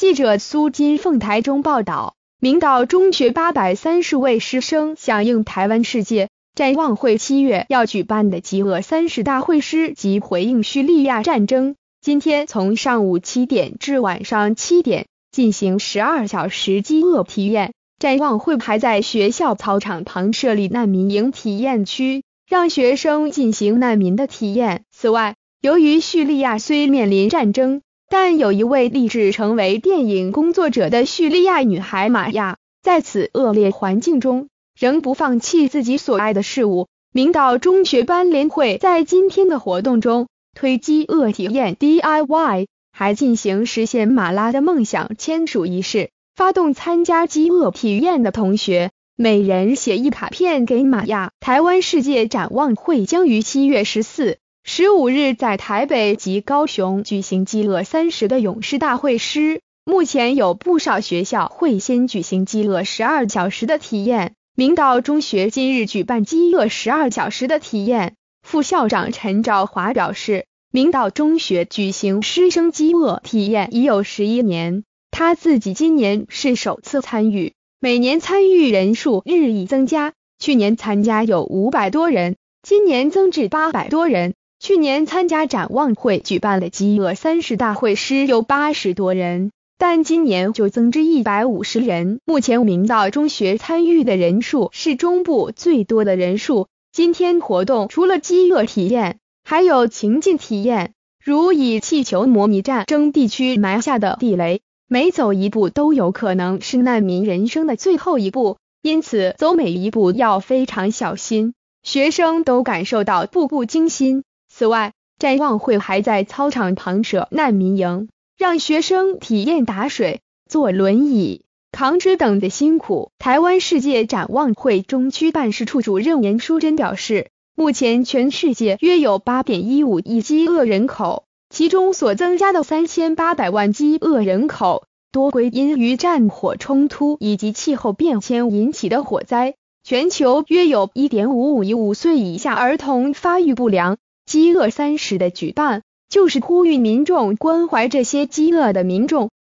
记者苏金凤台中报道，明道中学八百三十位师生响应台湾世界展望会七月要举办的饥饿三十大会师及回应叙利亚战争，今天从上午七点至晚上七点进行十二小时饥饿体验。展望会还在学校操场旁设立难民营体验区，让学生进行难民的体验。此外，由于叙利亚虽面临战争，但有一位立志成为电影工作者的叙利亚女孩玛亚，在此恶劣环境中仍不放弃自己所爱的事物。明道中学班联会在今天的活动中推饥饿体验 DIY，还进行实现马拉的梦想签署仪式，发动参加饥饿体验的同学每人写一卡片给玛亚。台湾世界展望会将于七月十四。十五日在台北及高雄举行饥饿三十的勇士大会师，目前有不少学校会先举行饥饿十二小时的体验。明道中学今日举办饥饿十二小时的体验，副校长陈兆华表示，明道中学举行师生饥饿体验已有十一年，他自己今年是首次参与，每年参与人数日益增加，去年参加有五百多人，今年增至八百多人。去年参加展望会举办的饥饿三十大会师有八十多人，但今年就增至一百五十人。目前明道中学参与的人数是中部最多的人数。今天活动除了饥饿体验，还有情境体验，如以气球模拟战争地区埋下的地雷，每走一步都有可能是难民人生的最后一步，因此走每一步要非常小心。学生都感受到步步惊心。此外，展望会还在操场旁设难民营，让学生体验打水、坐轮椅、扛纸等的辛苦。台湾世界展望会中区办事处主任严淑珍表示，目前全世界约有八点一五亿饥饿人口，其中所增加的三千八百万饥饿人口，多归因于战火冲突以及气候变迁引起的火灾。全球约有一点五五亿五岁以下儿童发育不良。饥饿三十的举办，就是呼吁民众关怀这些饥饿的民众。